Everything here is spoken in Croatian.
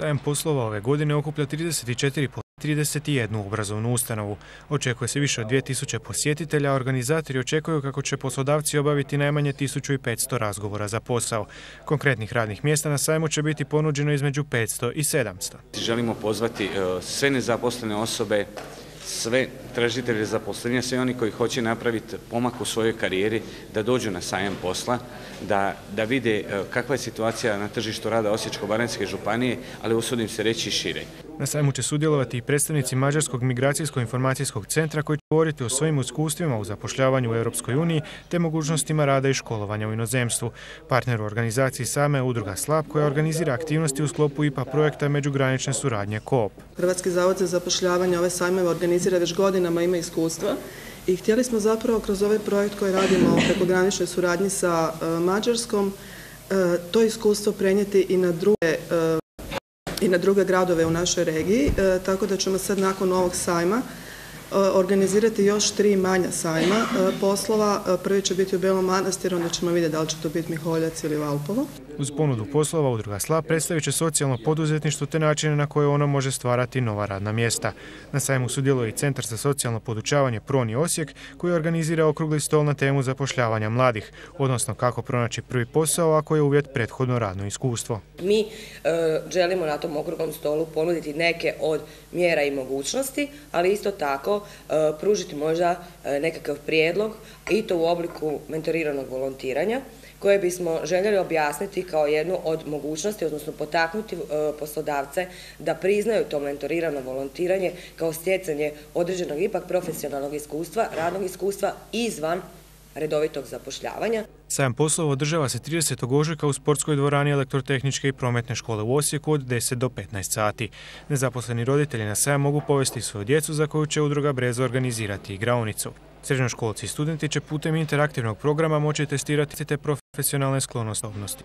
Sajam poslova ove godine okuplja 34 31 obrazovnu ustanovu. Očekuje se više od 2000 posjetitelja, a organizatori očekuju kako će poslodavci obaviti najmanje 1500 razgovora za posao. Konkretnih radnih mjesta na sajmu će biti ponuđeno između 500 i 700. Želimo pozvati e, sve nezaposlene osobe, sve tražitelje zaposlenja, sve oni koji hoće napraviti pomak u svojoj karijeri, da dođu na sajam posla, da, da vide e, kakva je situacija na tržištu rada Osječko-Baranjske županije, ali usudim se reći šire. Na sajmu će sudjelovati i predstavnici Mađarskog migracijsko-informacijskog centra koji će govoriti o svojim iskustvima u zapošljavanju u Europskoj uniji te mogućnostima rada i školovanja u inozemstvu. Partner u organizaciji same je udruga SLAB koja organizira aktivnosti u sklopu IPA projekta međugranične suradnje KOOP. Hrvatski zavod za zapošljavanje ove sajmeve organizira već godinama, ima iskustva i htjeli smo zapravo kroz ovaj projekt koji radimo preko graničnoj suradnji sa e, Mađarskom e, to iskustvo prenijeti i na druge e, na druge gradove u našoj regiji, tako da ćemo sad nakon ovog sajma E, organizirati još tri manja sajma e, poslova. E, prvi će biti u Belom Manastiru, onda ćemo vidjeti da li će to biti Miholjac ili Valpovo. Uz ponudu poslova Udruga SLA predstavit će socijalno poduzetništvo te načine na koje ono može stvarati nova radna mjesta. Na sajmu sudjeluje i Centar za socijalno podučavanje Proni Osijek koji organizira okrugli stol na temu zapošljavanja mladih, odnosno kako pronaći prvi posao ako je uvjet prethodno radno iskustvo. Mi želimo na tom okruglom stolu ponuditi neke od mjera i mogućnosti, ali isto tako E, pružiti možda e, nekakav prijedlog i to u obliku mentoriranog volontiranja koje bismo željeli objasniti kao jednu od mogućnosti, odnosno potaknuti e, poslodavce da priznaju to mentorirano volontiranje kao stjecanje određenog ipak profesionalnog iskustva, radnog iskustva izvan redovitog zapošljavanja. Sajam poslova održava se 30. ožujka u sportskoj dvorani elektrotehničke i prometne škole u Osijeku od 10 do 15 sati. Nezaposleni roditelji na sajam mogu povesti svoju djecu za koju će udruga Breza organizirati igraonicu. Srednjoškolci i studenti će putem interaktivnog programa moći testirati te profesionalne sklonosti.